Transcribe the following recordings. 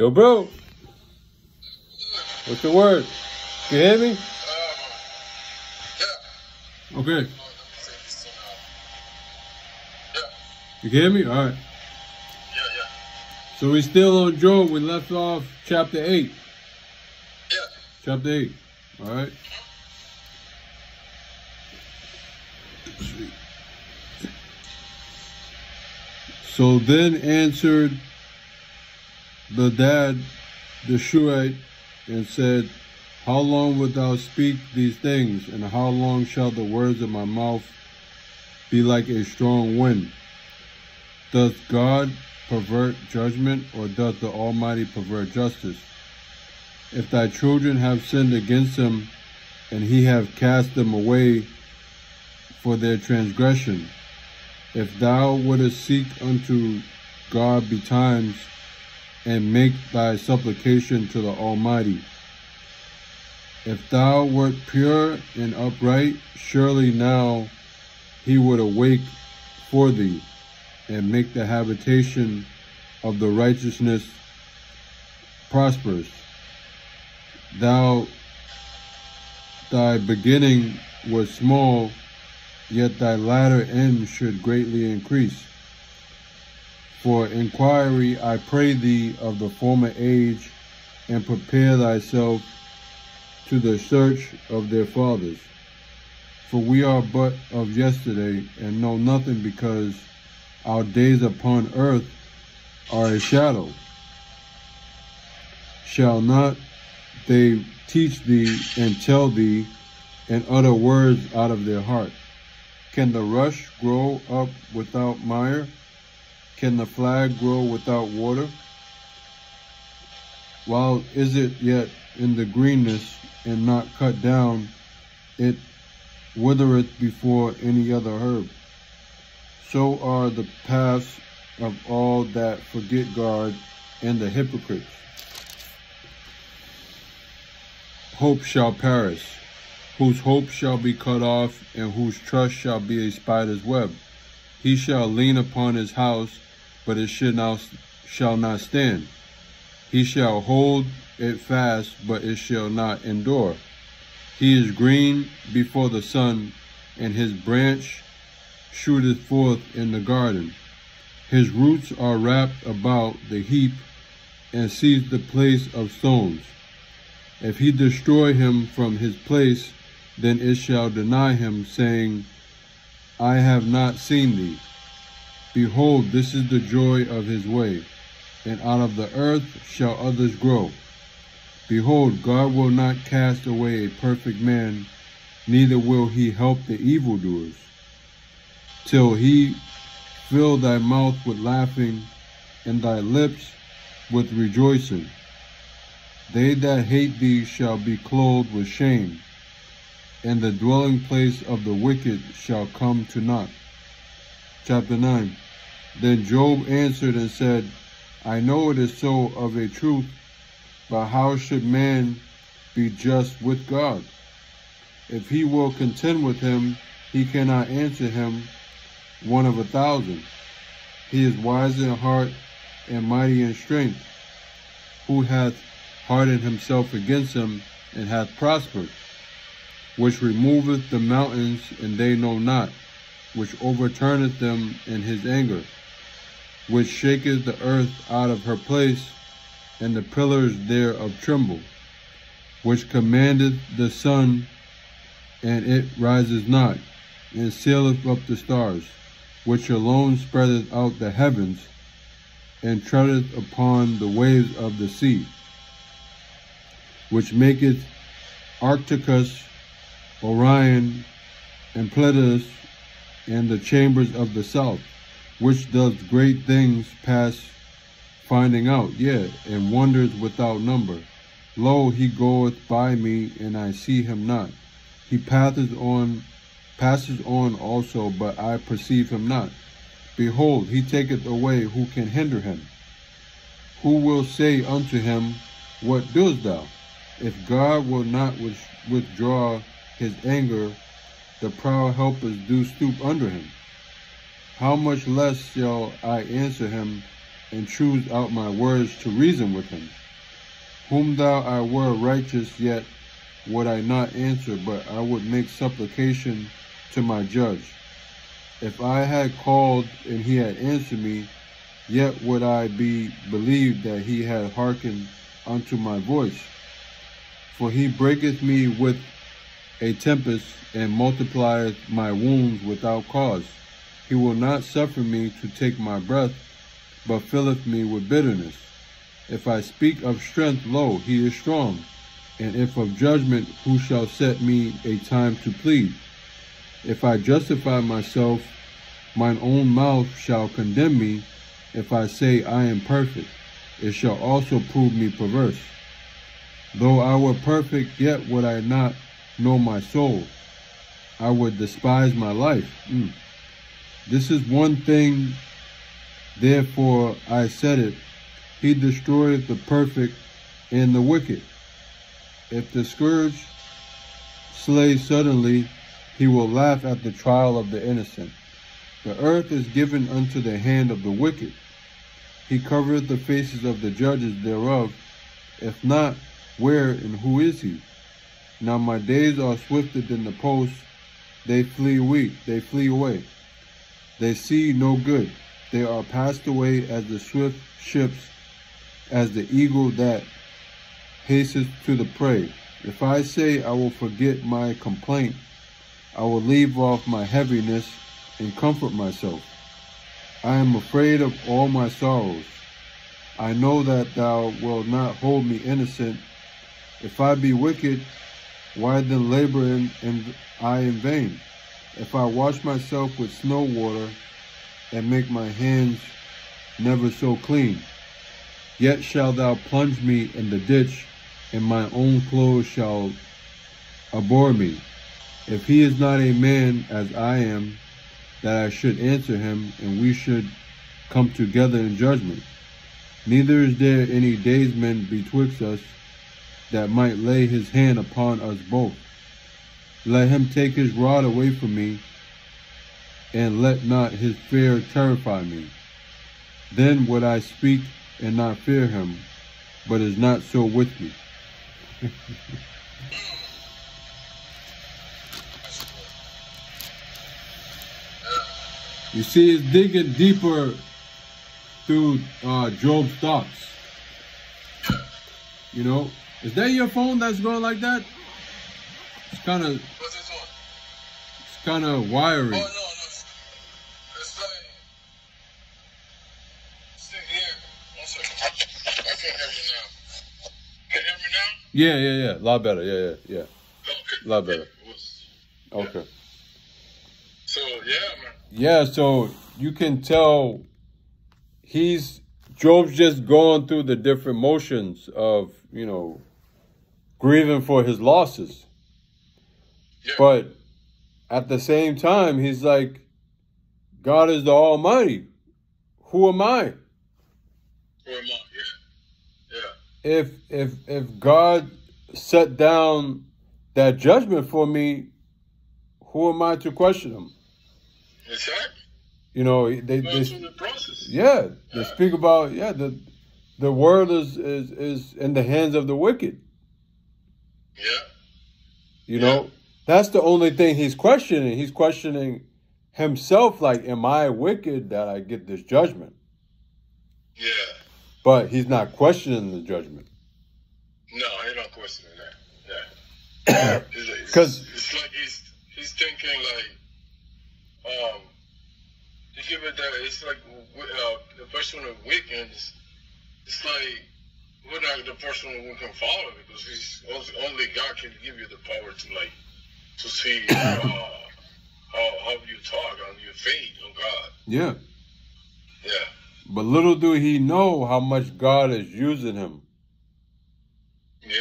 Yo, bro. What's the word? Can You hear me? Okay. You hear me? All right. yeah, yeah. So we still on Job. We left off chapter 8. Yeah. Chapter 8. All right. So then answered Bildad, the Shuhite, and said, How long wilt thou speak these things, and how long shall the words of my mouth be like a strong wind? Doth God pervert judgment, or doth the Almighty pervert justice? If thy children have sinned against him, and he have cast them away for their transgression, if thou wouldest seek unto God betimes, and make thy supplication to the Almighty, if thou wert pure and upright, surely now he would awake for thee and make the habitation of the righteousness prosperous. Thou, thy beginning was small, yet thy latter end should greatly increase. For inquiry, I pray thee of the former age, and prepare thyself to the search of their fathers. For we are but of yesterday, and know nothing because our days upon earth are a shadow. Shall not they teach thee and tell thee and utter words out of their heart? Can the rush grow up without mire? Can the flag grow without water? While is it yet in the greenness and not cut down, it withereth before any other herb. So are the paths of all that forget God and the hypocrites. Hope shall perish, whose hope shall be cut off, and whose trust shall be a spider's web. He shall lean upon his house, but it should not, shall not stand. He shall hold it fast, but it shall not endure. He is green before the sun, and his branch shooteth forth in the garden. His roots are wrapped about the heap, and seize the place of stones. If he destroy him from his place, then it shall deny him, saying, I have not seen thee. Behold, this is the joy of his way, and out of the earth shall others grow. Behold, God will not cast away a perfect man, neither will he help the evildoers, till he fill thy mouth with laughing, and thy lips with rejoicing. They that hate thee shall be clothed with shame, and the dwelling place of the wicked shall come to naught. Chapter 9 Then Job answered and said, I know it is so of a truth, but how should man be just with God? If he will contend with him, he cannot answer him one of a thousand. He is wise in heart and mighty in strength, who hath hardened himself against him and hath prospered, which removeth the mountains and they know not, which overturneth them in his anger, which shaketh the earth out of her place, and the pillars thereof tremble, which commandeth the sun, and it riseth not, and sealeth up the stars, which alone spreadeth out the heavens, and treadeth upon the waves of the sea, which maketh Arcturus, Orion, and Pleiades, and the chambers of the south, which does great things past finding out, yea, and wonders without number. Lo, he goeth by me, and I see him not. He passeth on, passes on also, but I perceive him not. Behold, he taketh away who can hinder him. Who will say unto him, What doest thou? If God will not withdraw his anger, the proud helpers do stoop under him. How much less shall I answer him and choose out my words to reason with him. Whom thou I were righteous, yet would I not answer, but I would make supplication to my judge. If I had called and he had answered me, yet would I be believed that he had hearkened unto my voice. For he breaketh me with a tempest and multiplieth my wounds without cause. He will not suffer me to take my breath, but filleth me with bitterness. If I speak of strength, lo, he is strong. And if of judgment, who shall set me a time to plead? If I justify myself, mine own mouth shall condemn me. If I say I am perfect, it shall also prove me perverse. Though I were perfect, yet would I not know my soul. I would despise my life. Mm. This is one thing, therefore I said it. He destroyeth the perfect and the wicked. If the scourge slay suddenly, he will laugh at the trial of the innocent. The earth is given unto the hand of the wicked. He covereth the faces of the judges thereof. If not, where and who is he? Now my days are swifter than the post. They flee weak, they flee away. They see no good. They are passed away as the swift ships, as the eagle that hastens to the prey. If I say I will forget my complaint, I will leave off my heaviness and comfort myself. I am afraid of all my sorrows. I know that thou wilt not hold me innocent. If I be wicked, why then labor in, in, I in vain? If I wash myself with snow water and make my hands never so clean, yet shalt thou plunge me in the ditch, and my own clothes shall abhor me. If he is not a man as I am, that I should answer him, and we should come together in judgment. Neither is there any daysman betwixt us that might lay his hand upon us both. Let him take his rod away from me, and let not his fear terrify me. Then would I speak and not fear him, but is not so with me. you see, it's digging deeper through uh, Job's thoughts. You know, is that your phone that's going like that? It's kind of, What's this one? it's kind of Oh, wiry. no, no. It's, it's like. Here. One second. I can't hear you now. Can you hear me now? Yeah, yeah, yeah. A lot better. Yeah, yeah, yeah. Okay. Lot better. Okay. So, yeah, man. Yeah, so you can tell he's Job's just going through the different motions of, you know, grieving for his losses. Yeah. But at the same time, he's like, God is the Almighty. Who am I? Who am I? Yeah. Yeah. If if if God set down that judgment for me, who am I to question him? Exactly. You know, they, they the. Yeah, they Yeah. speak about yeah the the world is is is in the hands of the wicked. Yeah. You Yeah. know, that's the only thing he's questioning. He's questioning himself, like, am I wicked that I get this judgment? Yeah. But he's not questioning the judgment. No, he don't question that. Yeah. It's it's- it's like he's he's thinking like, um, to give it that it's like uh, the person of weakness. It's like we're not the person who can follow because he's only God can give you the power to like to see uh, how how you talk on your faith on God. Yeah. Yeah. But little do he know how much God is using him. Yeah.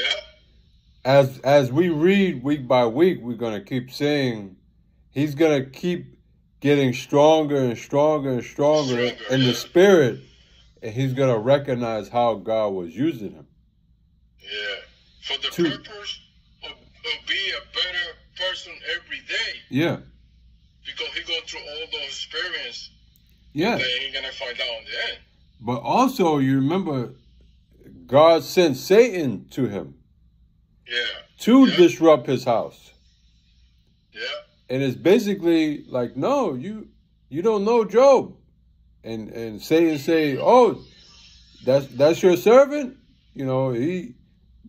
As as we read week by week, we're gonna keep saying he's gonna keep getting stronger and stronger and stronger Stronger, in the spirit, and he's gonna recognize how God was using him. Yeah. For the Two. purpose of, of being a better person every day. Yeah, Because he go through all those experience yeah, that he ain't gonna find out in the end. But also, you remember, God sent Satan to him Yeah. to Yeah. disrupt his house. Yeah. And it's basically like, no, you you don't know Job. And and Satan say, oh, that's that's your servant. You know he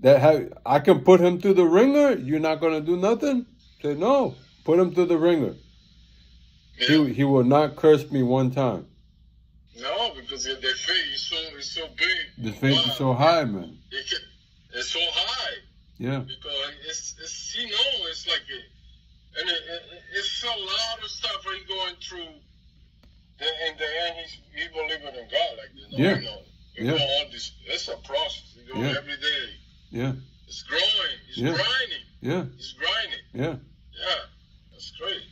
that have I can put him through the ringer. You're not gonna do nothing. Say no, put him through the ringer. Yeah. He he will not curse me one time. No, because their faith is so is so big. The faith is so high, man. It can, it's so high Yeah, because it's it's you know it's like a, and it, it, it's a lot of stuff he's going through. In the end, he's he believing in God like you know. Yeah. You know, you Yeah. know, this it's a process. You go Yeah. every day. yeah, It's growing. It's Yeah. grinding. yeah, It's grinding. yeah. Yeah, that's great.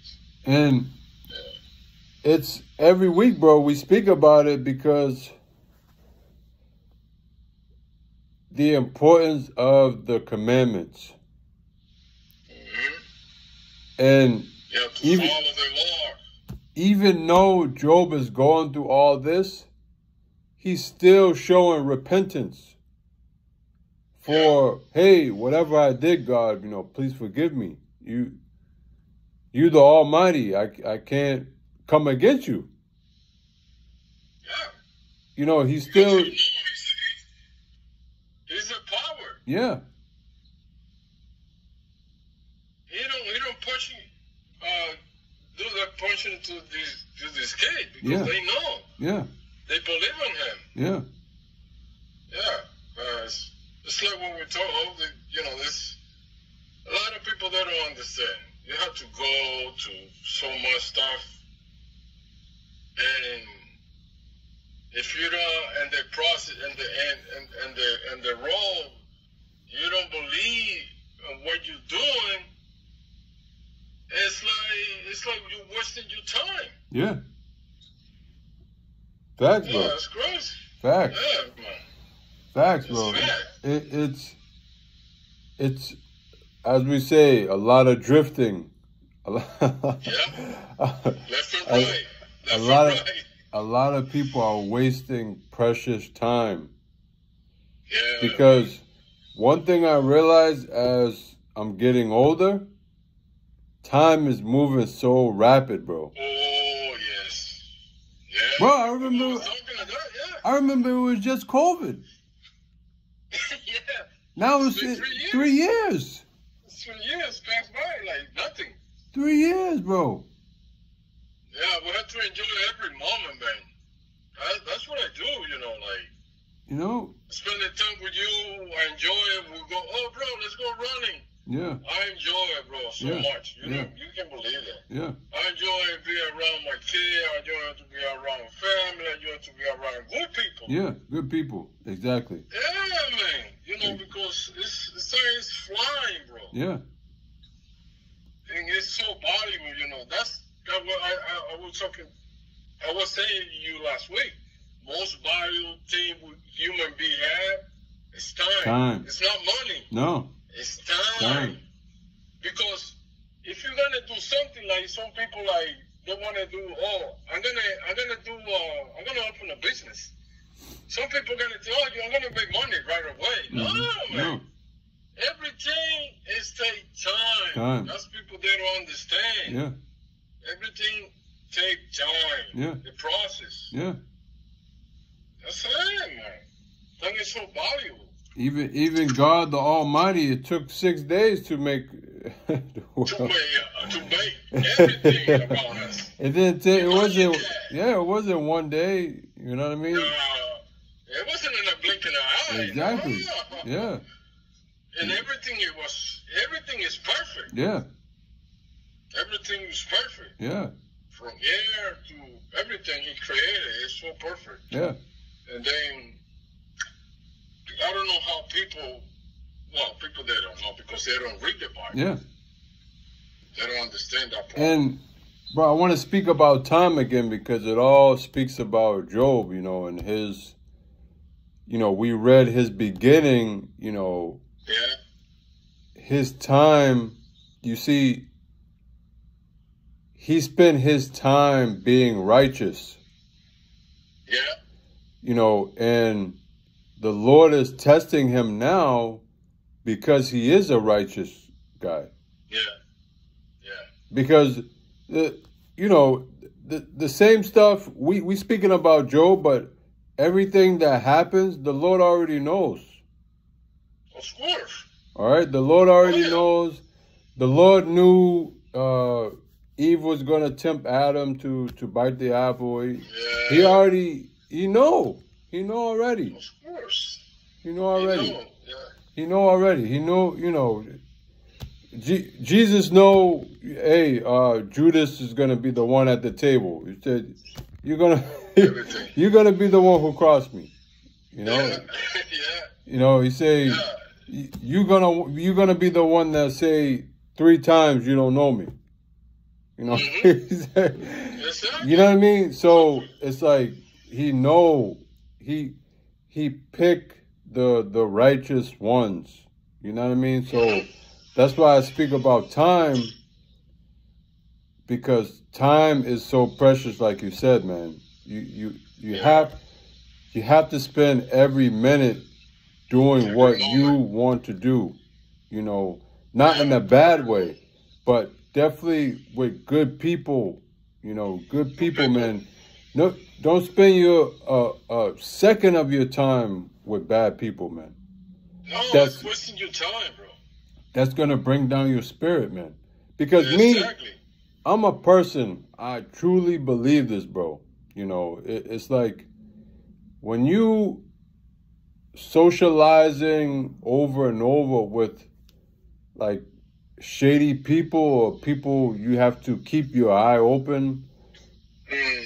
And it's every week, bro. We speak about it because the importance of the commandments. hmm And yeah, Even- follow the Lord. Even though Job is going through all this, he's still showing repentance for, hey, whatever I did, God, you know, please forgive me. You, you the Almighty. I, I can't come against you. Yeah. You know, he's still, he's a power. yeah, He don't he don't push uh punching to this to this kid because Yeah. they know yeah, they believe in him. yeah, Yeah, uh, it's, it's like when we talk. Oh, the, you know, there's a lot of people that don't understand. You have to go to so much stuff, and if you don't, and the process, and the and and, and the and the role, you don't believe in what you're doing. It's like it's like you're wasting your time. yeah. Facts, bro. Yeah, it's crazy. Facts. Yeah, man. Facts, It's bro. fact. It, it's it's as we say, a lot of drifting. A lot, Left and right. Left and lot of- right. a lot of people are wasting precious time Yeah. because one thing I realize as I'm getting older, time is moving so rapid, bro. Oh yes. Yeah. Bro, I remember- I was talking to that, I remember it was just COVID. yeah. yeah. Now it's It's been three years. three years. Three years passed by like nothing. Three years, bro. Yeah, we have to enjoy every moment, man. That, that's what I do, you know, like You know? spending time with you, I enjoy it. We go, oh bro, let's go running. Yeah, I enjoy it, bro, so Yeah. much. You Yeah. know, you can believe that. yeah, I enjoy being around my kid. I enjoy to be around family. I enjoy to be around good people. yeah. Good people. Exactly. Yeah, man. You know, because it's it's, it's flying, bro. Yeah, And it's so valuable. You know, that's that. What I, I I was talking. I was saying to you last week. Most valuable thing human being have is time. Time. It's not money. no, It's time. Time. Because if you're gonna do something like some people like they wanna do, oh, I'm gonna I'm gonna do uh I'm gonna open a business. Some people are gonna say, oh, I'm gonna make money right away. No, Mhm. man. no, Everything is take time. Time. That's people they don't understand. yeah, Everything take time. Yeah. The process. yeah. That's it, man. That is so valuable. Even even God the Almighty, it took six days to make the To world. make, uh, to make everything about us. It didn't take. It wasn't. Yeah, it wasn't one day. You know what I mean? Uh, it wasn't in a blink of an eye. Exactly. Yeah, And everything it was everything is perfect. yeah, Everything is perfect. yeah, From air to everything he created is so perfect. yeah. And then I don't know how people well, people they don't know because they don't read the Bible. Yeah. They don't understand that part. And bro, I want to speak about time again because it all speaks about Job, you know, and his you know, we read his beginning, you know, yeah. his time, you see he spent his time being righteous. Yeah. you know, and the Lord is testing him now because he is a righteous guy. Yeah. Yeah. Because the you know the the same stuff we we speaking about Job, but everything that happens, the Lord already knows. Of course. All right, the Lord already Oh, yeah. knows. The Lord knew uh, Eve was going to tempt Adam to to bite the apple. He, Yeah. he already he know he know already. Of course. He know already. You know, yeah. He know already. He know you know. Je- Jesus know. Hey, uh, Judas is gonna be the one at the table. He said, "You're gonna, you're gonna be the one who crossed me." You know. Yeah. yeah. You know. He say, Yeah. "Y- "You gonna, you're gonna be the one that say three times you don't know me." You know. Said- Yes, sir. you know what I mean? So it's like he know he he pick the the righteous ones. You know what I mean? So that's why I speak about time because time is so precious like you said, man. You you you have you have to spend every minute doing what you want to do. You know, not in a bad way, but definitely with good people. You know, good people, people. man. No, don't spend your uh, a second of your time with bad people, man. No, That's- it's wasting your time, bro. That's gonna bring down your spirit, man. Because me, Exactly. I'm a person. I truly believe this, bro. You know, it, it's like when you socializing over and over with like shady people or people you have to keep your eye open, Mm.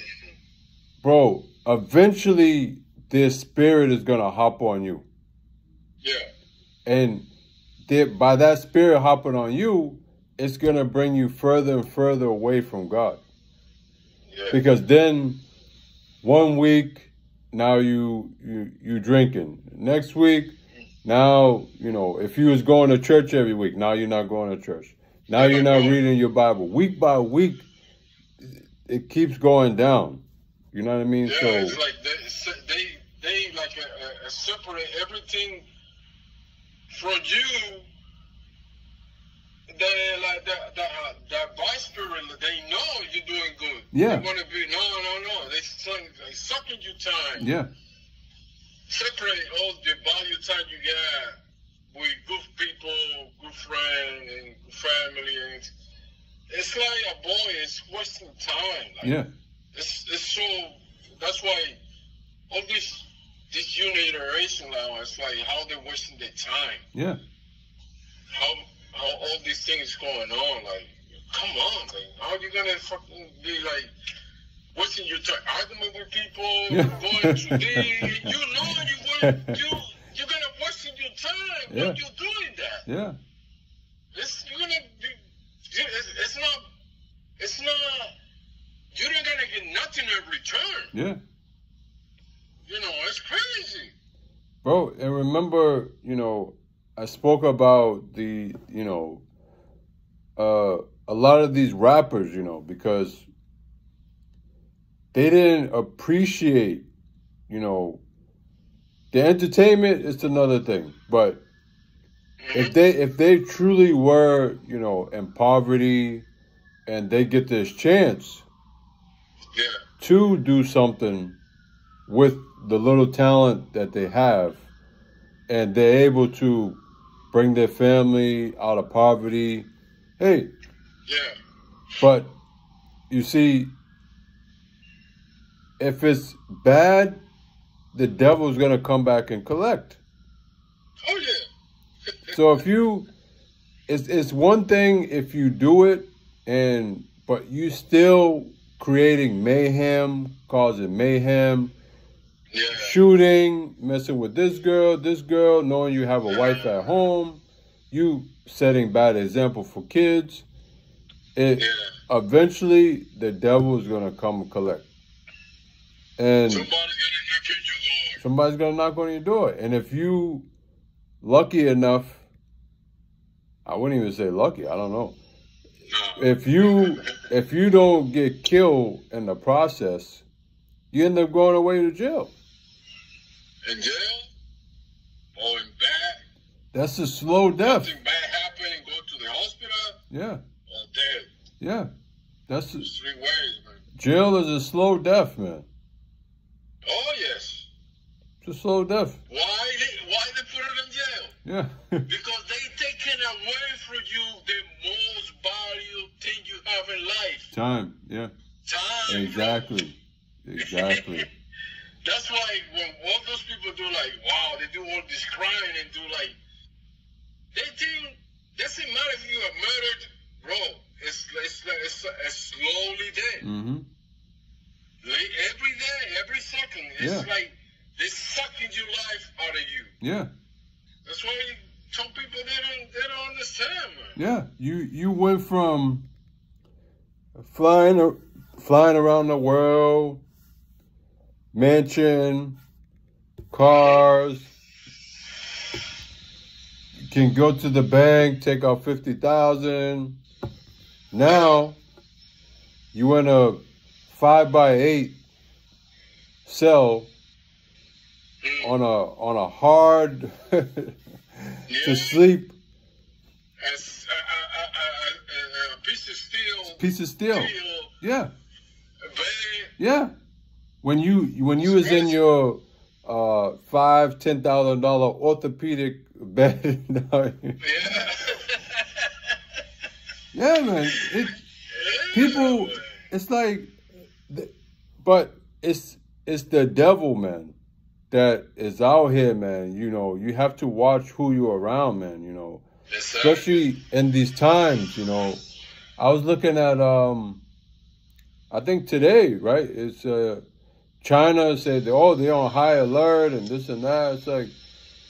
Bro. Eventually, their spirit is gonna hop on you, Yeah. and by that spirit hopping on you, it's gonna bring you further and further away from God. Yeah. because then one week now you you you drinking next week now you know if you was going to church every week now you're not going to church now you're not reading your bible week by week it keeps going down you know what i mean Yeah, so it's like they they they like a, a, a separate everything from you. They like that that uh, that by spirit. They know you're doing good. Yeah. They want to be no no no. They suck they sucking you time. yeah Separate all the value time you got with good people, good friends, and good family. And it's like a boy. It's wasting time. Like, yeah it's it's so that's why all this this new generation now it's like how they're wasting their time yeah how how all these things going on like come on like how you gonna fucking be like wasting your time arguing with people Yeah. going to this you know you want you you're gonna wasting your time Yeah. when you're doing that yeah it's you're gonna be it's, it's not it's not you're not gonna get nothing in return yeah You know, it's crazy. bro and remember you know i spoke about the you know uh a lot of these rappers you know because they didn't appreciate you know the entertainment is another thing but if they if they truly were you know in poverty and they get this chance to do something with the little talent that they have and they're able to bring their family out of poverty. Hey. Yeah, but you see if it's bad the devil's going to come back and collect. Oh yeah, so if you it's it's one thing if you do it and but you still creating mayhem causing mayhem yeah, shooting, messing with this girl, this girl, knowing you have a wife at home, you setting bad example for kids. It yeah. eventually the devil is gonna come and collect, and Somebody's gonna knock at your door. somebody's gonna knock on your door. And if you lucky enough, I wouldn't even say lucky. I don't know. No. If you if you don't get killed in the process, you end up going away to jail. in jail or in bed. That's a slow death. Something bad happen and go to the hospital Yeah, or dead. yeah. That's There's three ways, man. jail is a slow death, man. Oh yes. It's a slow death. Why they why they put it in jail? Yeah, Because they taking away from you the most valuable thing you have in life. time. Yeah, Time. exactly, exactly. That's why when all those people do like, wow, they do all this crying and do like, they think doesn't matter if you are murdered, bro. It's it's it's, it's slowly dead. Mm-hmm. Like, every day, every second, it's Yeah. like they sucking your life out of you. Yeah, That's why you some people they don't they don't understand, man. yeah. You you went from flying flying around the world, mansion, cars. You can go to the bank, take out fifty thousand. Now, you in a five by eight cell on a on a hard to sleep piece of steel. Yeah, yeah. When you when you was in your uh five ten thousand dollar orthopedic bed, Yeah. yeah, man. It, people, it's like, but it's it's the devil, man, that is out here, man. You know, you have to watch who you're around, man. You know, Yes, especially in these times, you know. I was looking at um I think today, right? It's uh China said oh they're on high alert and this and that. It's like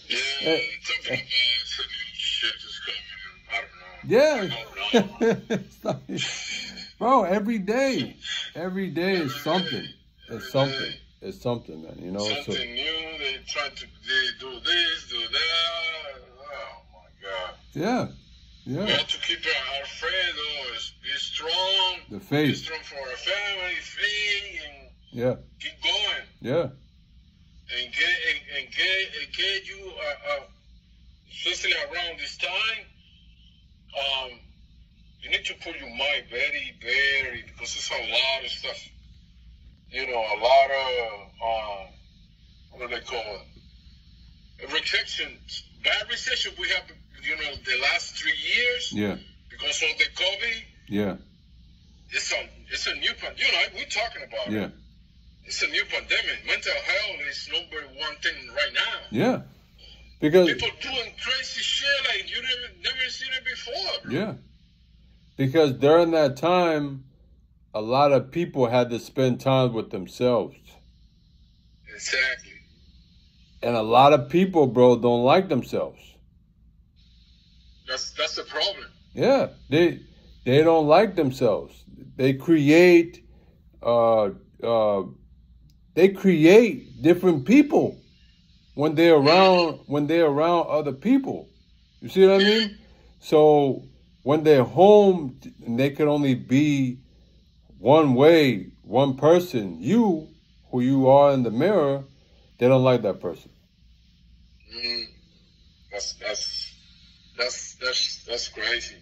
Yeah, Eh, something about some shit is coming. I don't know. yeah. I don't know. It's like, bro, every day. Every day is something. It's something. It's something, man. You know, so Something new. They try to they do this, do that. Oh my god. yeah. We Yeah. have to keep our. Oh, is- be strong. The faith. strong for our family, faith, and Yeah. keep going. Yeah. and get and, and get and get you uh, uh, especially around this time. Um, you need to put your mind very, very because it's a lot of stuff. You know, a lot of um, what do they call it? Recession, bad recession. We have, you know, the last three years Yeah. because of the COVID. Yeah. It's a it's a new pandemic. You know, we're talking about it. Yeah. It's a new pandemic. Mental health is number one thing right now. Yeah. Because People doing crazy shit like you never never seen it before. bro. Yeah. Because during that time, a lot of people had to spend time with themselves. Exactly. And a lot of people, bro, don't like themselves. That's that's the problem. Yeah. They they don't like themselves. They create uh uh they create different people when they're around when they're around other people. You see what I mean? So when they're home they can only be one way, one person, you, who you are in the mirror, they don't like that person. Mm, that's that's that's that's that's crazy.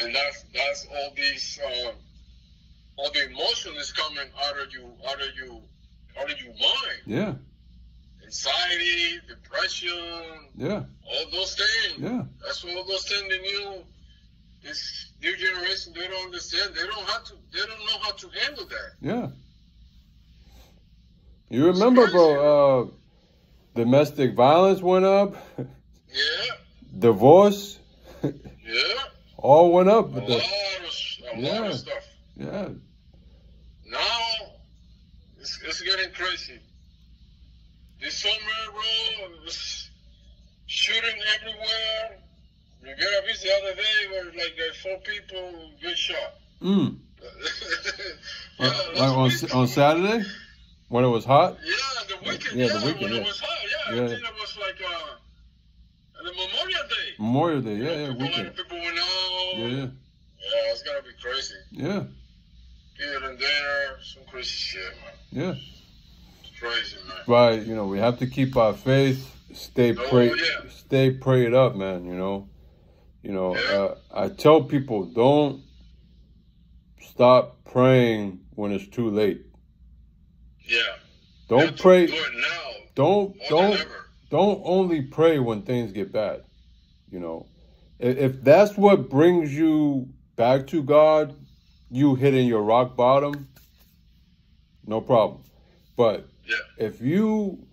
And that's that's all these uh, all the emotion is coming out of you out of you out of your mind. Yeah, Anxiety, depression, yeah, all those things. yeah, That's all those things the new this new generation they don't understand. They don't have to they don't know how to handle that. yeah. You remember, bro, uh, domestic violence went up, Yeah, divorce, yeah. All went up. A With lot the, of a lot Yeah. of stuff. yeah, Now it's, it's getting crazy. This summer, bro, was shooting everywhere. You get a visit the other day where like uh, four people get shot. mm. yeah, like on, on Saturday when it was hot. Yeah, the weekend. Yeah, Yeah, the weekend, when yeah. it was hot. Yeah, Yeah. I think it was like uh, the Memorial Day. Memorial Day, yeah, yeah, people, a weekend. of people went out. Yeah, yeah, Yeah, it's gonna be crazy. yeah, Here and there, some crazy shit, man. yeah. crazy, man. Right, you know, we have to keep our faith, stay Oh, pray, yeah. stay prayed up, man. You know, you know. Yeah. Uh, I tell people don't stop praying when it's too late. Yeah. Don't You have to pray. Do now. Don't don't don't only pray when things get bad. You know, if, that's what brings you back to God, you hitting your rock bottom, no problem. But Yeah. if you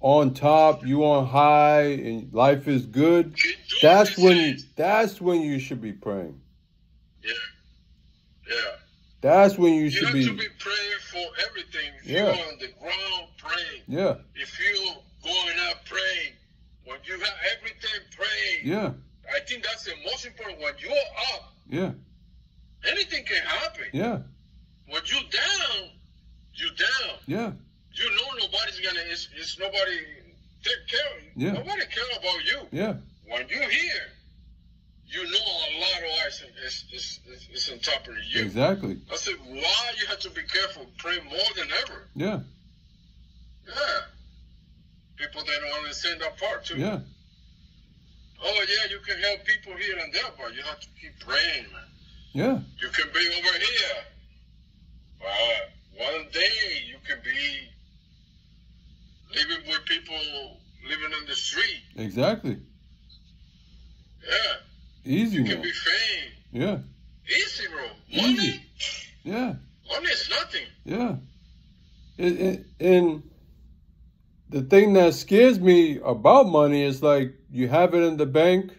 on top, you on high, and life is good, that's when that's when you should be praying. Yeah. Yeah. That's when you You should be. You have to be praying for everything. If Yeah. you're on the ground praying, Yeah, if you're going up praying, when you have everything praying, yeah, I think that's the most important. When you're up, yeah, anything can happen. yeah, When you down, you down. yeah, You know nobody's gonna. It's, it's nobody take care. Of you. Yeah. Nobody care about you. yeah, When you here, you know a lot of is is, is, is on top of you. exactly. I said, why you have to be careful? Pray more than ever. Yeah, Yeah. People that don't understand that part too. yeah, Oh yeah, you can help people here and there, but you have to keep praying, man. yeah, You can be over here. But one day you can be living with people living on the street. exactly. Yeah. Easy, You can be fame. Yeah, Easy, bro. Money. Easy. yeah. Money is nothing. Yeah. It, it, and the thing that scares me about money is like you have it in the bank,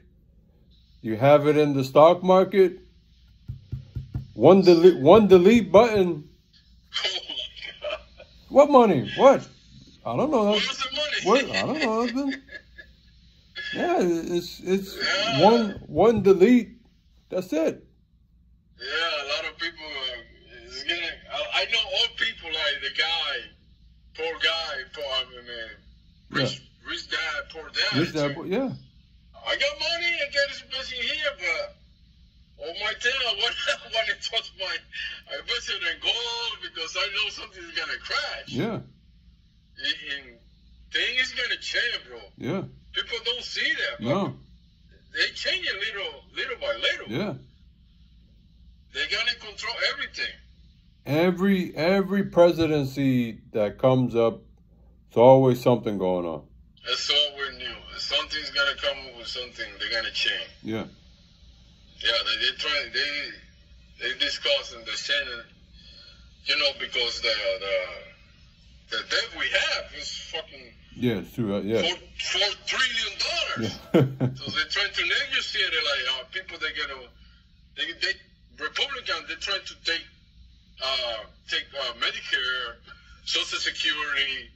you have it in the stock market. One delete, one delete button. Oh. What money? What? I don't know. Where's the money? What? I don't know. Yeah, it's it's Yeah. one one delete. That's it. Yeah, a lot of people Are, getting. I, I know old people like the guy, poor guy, poor I mean, rich, rich dad, poor dad. This that. Yeah. I got money, I get this busy here, but oh my tail, what when it touch my, I invest it in gold because I know something's gonna crash. Yeah. And, and thing is gonna change, bro. Yeah. People don't see that, but No. they change it little, little by little. Yeah. They gonna control everything. Every every presidency that comes up, it's always something going on. That's all we knew. Something's gonna come with something. They're gonna change. Yeah. Yeah, they they try they they discuss and they're saying, you know, because the the the debt we have is fucking Yeah, it's true. uh, Yeah. four four trillion dollars. Yeah. So they're trying to negotiate it like uh, people they gonna they they Republican they're trying to take uh take uh, Medicare, Social Security,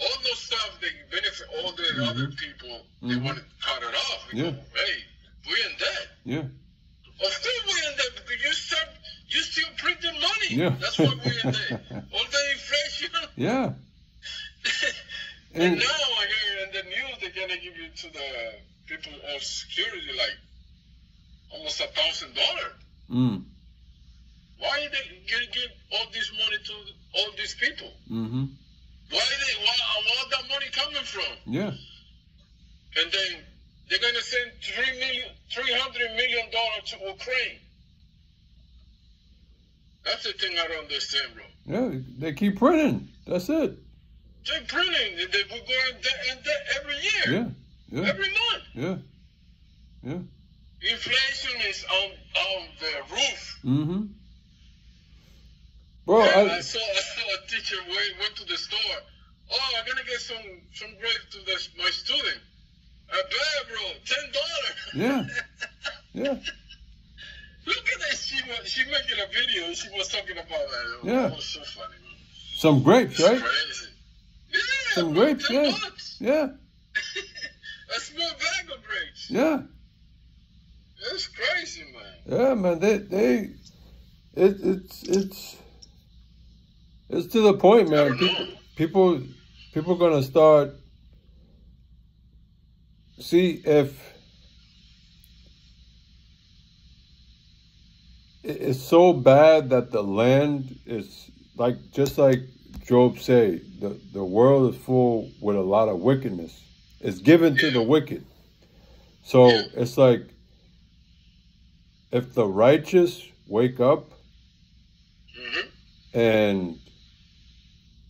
all those stuff they benefit all the other people. They Mhm. want to cut it off. They Yeah. go, hey, we in debt. yeah. Of course we in debt because you start you still printing money. Yeah. That's why we in debt. all the inflation. Yeah. and, And- now I hear in the news they're gonna give you to the people of security like almost a thousand dollar. Why they gonna give all this money to all these people? Mm-hmm. Why they why where that money coming from? Yeah. And then they're gonna send three million three hundred million dollars to Ukraine. That's the thing I don't understand, bro. Yeah. They keep printing. That's it. They're printing. They, they, we're going in debt, in debt every year, Yeah. Yeah. every month. Yeah. Yeah. Inflation is on on the roof. Mm-hmm. Bro, I, I, saw I saw a teacher went, went to the store. Oh, I'm gonna get some some grapes to this, my student. I bet, bro, ten dollars. Yeah. yeah. Look at that. She was she making a video. She was talking about that. Yeah. It was so funny. Man. Some grapes, It's right? crazy. Yeah. Some bro, grapes, 10 yeah. bucks. Yeah. a small bag of grapes. Yeah. It's crazy, man. Yeah, man. They they it it's it's it's to the point, man. People people people gonna start see if it's so bad that the land is like just like Job say, the, the world is full with a lot of wickedness. It's given to the wicked. So it's like if the righteous wake up hmm and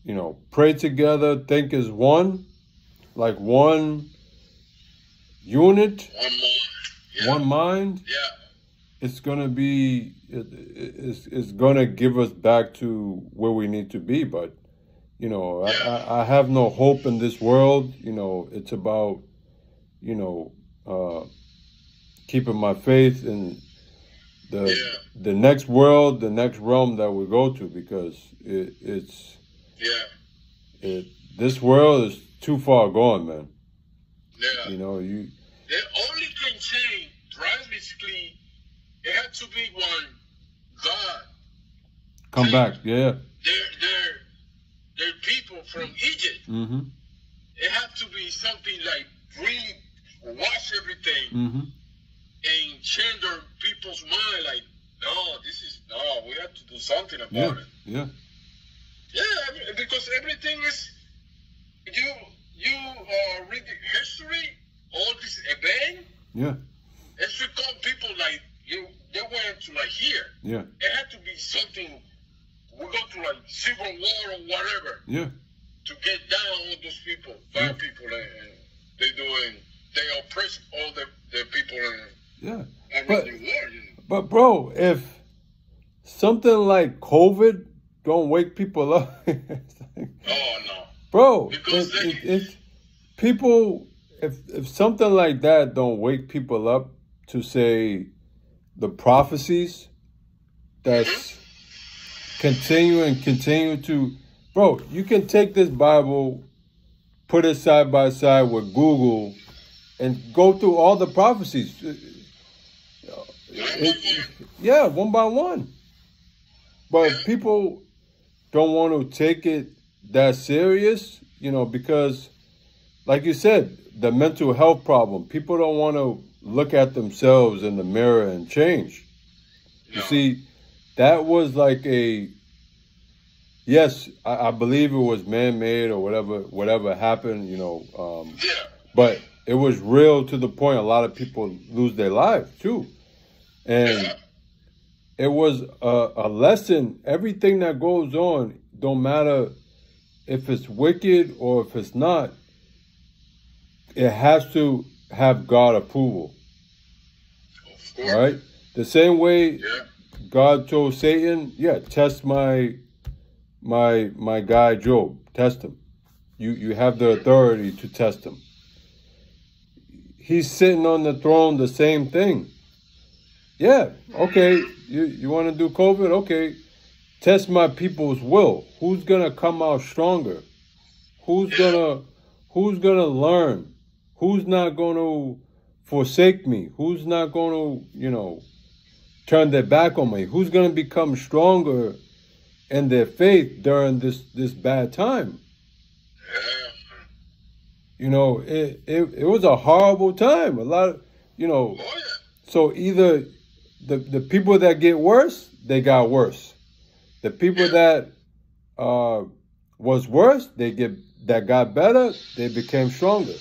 you know pray together, think as one, like one unit, One. Yeah. one mind, Yeah. it's gonna be it, it- it's, it's gonna give us back to where we need to be but you know I, I, I have no hope in this world you know it's about you know uh keeping my faith in the Yeah. the next world the next realm that we go to because it, it's Yeah. it this world is too far gone man Yeah. you know you The only thing change drastically, it had to be one God, come back yeah their their their people from Egypt, mm-hmm it had to be something like really wash everything mm-hmm and change their people's mind. Like, no, this is no, we have to do something about yeah it. yeah Yeah, because everything is you you uh, read history, all this event, yeah it's become people like you. They went to like here. yeah It had to be something. We go to like civil war or whatever yeah to get down on those people, bad Yeah. people, and, and they doing they oppress all the, the people and yeah and But- war. You know? But bro, if something like COVID don't wake people up, like, Oh no. bro, it, it, it's people. If if something like that don't wake people up to say the prophecies that's continue and continue to, bro, you can take this Bible, put it side by side with Google, and go through all the prophecies. Uh, it- yeah, one by one. But people don't want to take it that serious, you know, because, like you said, the mental health problem, people don't want to look at themselves in the mirror and change. You see, that was like a, yes, I, I believe it was man made or whatever, whatever happened, you know, um, Yeah. but it was real to the point a lot of people lose their lives too. And Yeah. It was a, a lesson. Everything that goes on, don't matter if it's wicked or if it's not, it has to have God approval, right? The same way Yeah. God told Satan, yeah, test my my my guy Job. Test him. You you have the mm-hmm. authority to test him. He's sitting on the throne, the same thing. Yeah, okay. You you want to do COVID? Okay. Test my people's will. Who's gonna come out stronger? Who's gonna who's gonna learn? Who's not gonna forsake me? Who's not gonna, you know, turn their back on me? Who's going to become stronger in their faith during this this bad time? You know, it it, it was a horrible time. A lot of, you know, Oh so either the the people that get worse, they got worse. The people that uh was worse, they get that got better, they became stronger.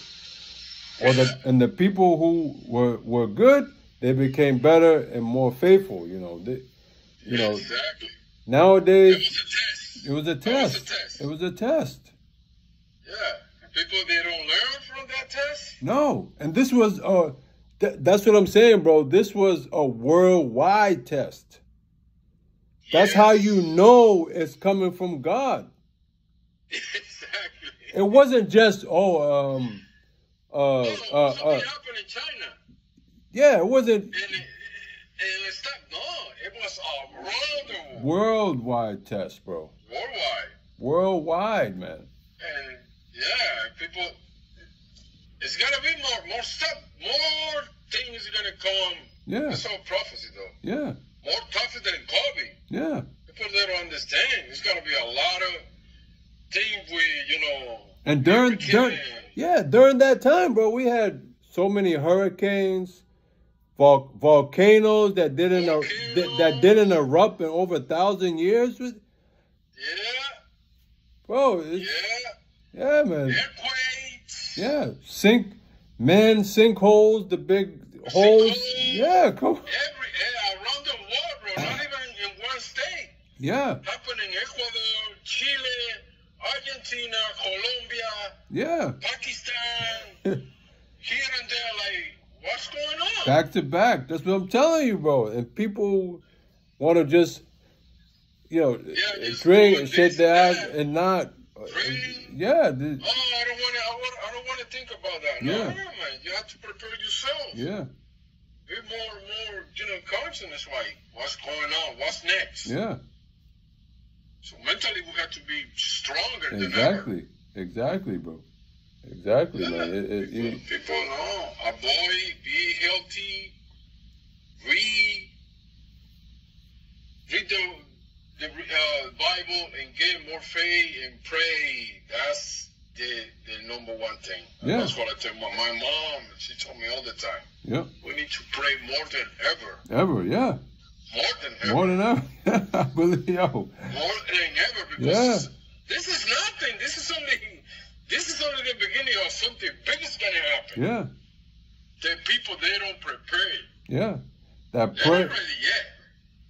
Or the and the people who were were good, they became better and more faithful. You know, they, you know, Exactly. It was a test. it was a It was a test. test. It was a test. Yeah. People they don't learn from that test. No, and this was uh, th- that's what I'm saying, bro. This was a worldwide test. That's how you know it's coming from God. exactly. It wasn't just oh um uh Oh, uh, something uh happened in China, yeah, it wasn't and it, and it stopped. No, it was a world worldwide test, bro. worldwide, Worldwide, man. and yeah, people. It's gonna be more, more stuff, more things are gonna come. Yeah, It's all prophecy, though. yeah, More tougher than COVID. yeah. People that don't understand, it's gonna be a lot of things we, you know. And during during yeah, during that time, bro, we had so many hurricanes, vol- volcanoes that didn't er- that, didn't erupt in over a thousand years. Yeah. bro. Yeah. yeah, man. Earthquakes. Yeah, sink, man, sinkholes, the big holes. Sinkholes. Yeah, come. Every around the world, bro. Not even in one state. Yeah, Happening in Ecuador, Chile, Argentina, Colombia, yeah. Pakistan, here and there. Like, what's going on? Back to back. That's what I'm telling you, bro. And people want to just, you know, Yeah, drink and shake their ass that. and not. Drink. Yeah, the- Oh, I don't want to. I, don't want to think about that. Yeah. no, man. You have to prepare yourself. yeah, Be more, more, you know, conscious. Like, what's going on? What's next? yeah. So mentally, we have to be stronger. Exactly, exactly, bro. Exactly, man. It, it, People, it, people know. Avoid, be healthy, read, read the, the uh, Bible and get more faith and pray. That's the, the number one thing. Yeah. That's what I tell my, my mom. She told me all the time. Yep. We need to pray more than ever. ever, yeah. More than ever. More than ever. I believe, yo. More than ever because Yeah. this is nothing. This is only this is only the beginning of something big is gonna happen. Yeah, The people they don't prepare. yeah. That prayer. not ready yet.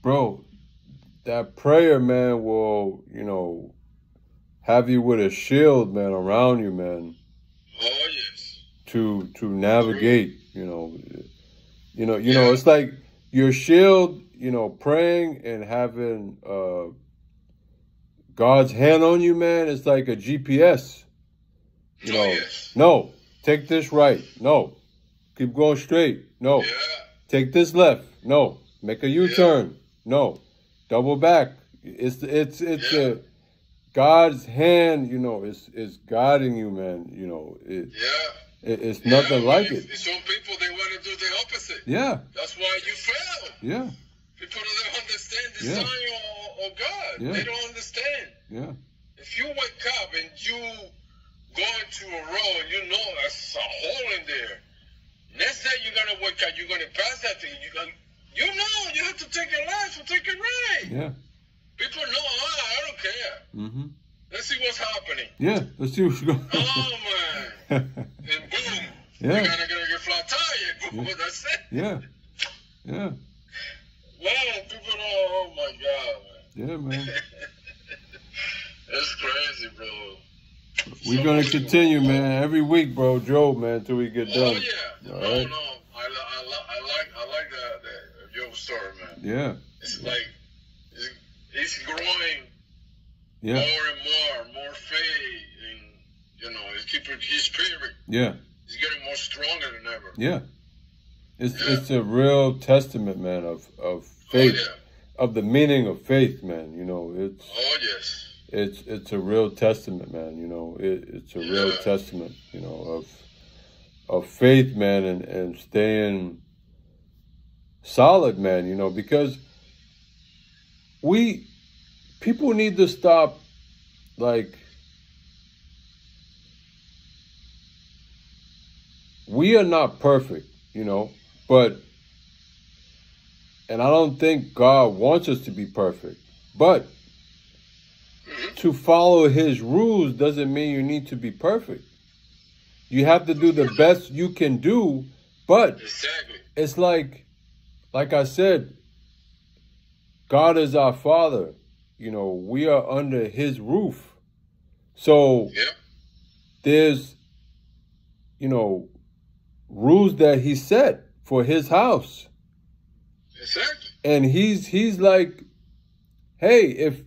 bro, that prayer, man, will you know have you with a shield, man, around you, man, Oh yes. to to navigate. You know, you know, you know. It's like your shield, you know, praying and having uh God's hand on you, man. It's like a GPS. You oh know, yes. no, take this right. No, keep going straight. No, Yeah. take this left. No, make a U-turn. No, double back. It's it's it's Yeah. a God's hand. You know, is is guiding you, man. You know, it, Yeah. it it's nothing Yeah, like it. Some people they want to do the opposite. Yeah, That's why you fail. yeah, People don't understand the Yeah. sign of, of God. Yeah. They don't understand. yeah, If you wake up and you go into a road, you know there's a hole in there. Next day you're gonna wake up, you're gonna pass that thing. you're gonna, you know you have to take a left or take a right. yeah. People know, ah, I don't care. Mm-hmm. Let's see what's happening. Yeah, let's see what's going. on. Oh man, and boom, Yeah. you gotta get a flat tire. Boom, that's it. yeah, yeah, Man, people know. Oh my god, yeah, man. man. That's crazy, bro. We're gonna continue, man. Every week, bro, Joe, man, till we get Oh done. yeah. All no, right. no. I, I, I like I like that that your story, man. Yeah, It's like it's, it's growing yeah, more and more, more faith, and you know, it's keeping his spirit. yeah, He's getting more stronger than ever. yeah. It's Yeah. it's a real testament, man, of of oh, faith, Oh of the meaning of faith, man. You know, it's. Oh yes. it's it's a real testament, man. You know, it, it's a real testament, you know, of of faith, man, and and staying solid, man. You know, because we people need to stop, like. We are not perfect, you know, but and I don't think God wants us to be perfect. But to follow his rules doesn't mean you need to be perfect. You have to do the best you can do, but Exactly. it's like like I said, God is our father. You know, we are under his roof. So Yep. there's you know rules that he set for his house. Exactly. and he's he's like hey if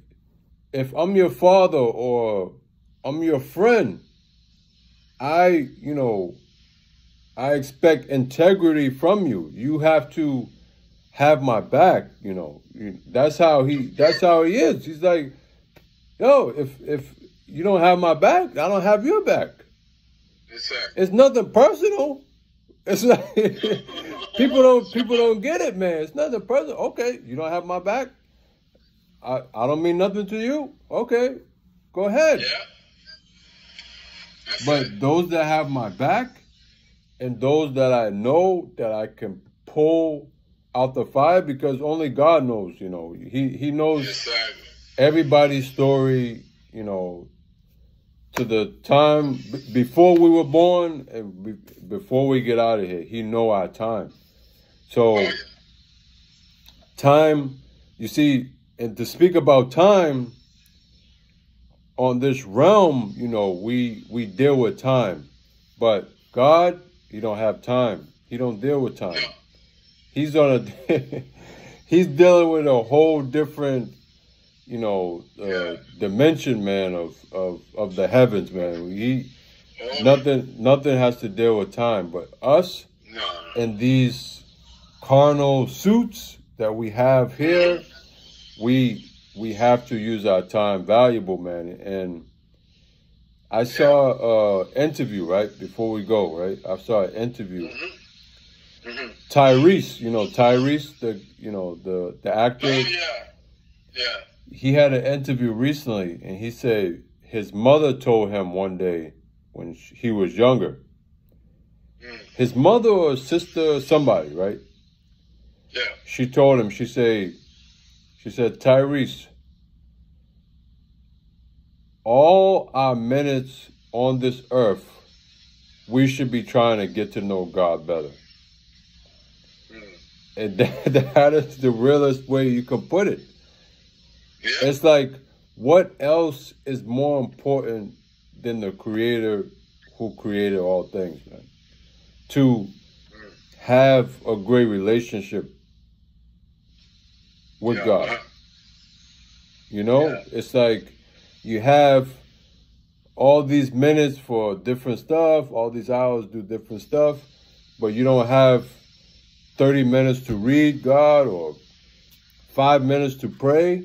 if i'm your father or i'm your friend i you know i expect integrity from you you have to have my back you know that's how he that's how he is he's like yo if if you don't have my back i don't have your back it's nothing personal. It's like people don't people don't get it, man. It's nothing personal. Okay, you don't have my back. I I don't mean nothing to you. Okay, go ahead. Yeah. But it. those that have my back, and those that I know that I can pull out the fire, because only God knows. You know, he he knows Exactly. everybody's story. You know, to the time before we were born and before we get out of here. He know our time. So time, you see, and to speak about time on this realm, you know, we we deal with time. But God, he don't have time. He don't deal with time. He's on a he's dealing with a whole different you know, uh, dimension, man, of, of, of the heavens, man. He, nothing, nothing has to deal with time, but us and these carnal suits that we have here, we, we have to use our time valuable, man. And I saw an interview, right, before we go, right? I saw an interview. Mm-hmm. Mm-hmm. Tyrese, you know, Tyrese, the, you know, the, the actor. Oh, yeah. Yeah he had an interview recently and he said his mother told him one day when he was younger mm. his mother or sister or somebody right yeah she told him she said she said tyrese all our minutes on this earth we should be trying to get to know god better. And that, that is the realest way you can put it yeah. It's like, what else is more important than the creator who created all things, man? To have a great relationship with yeah. God. Uh-huh. You know, yeah. it's like you have all these minutes for different stuff, all these hours do different stuff, but you don't have 30 minutes to read God or five minutes to pray.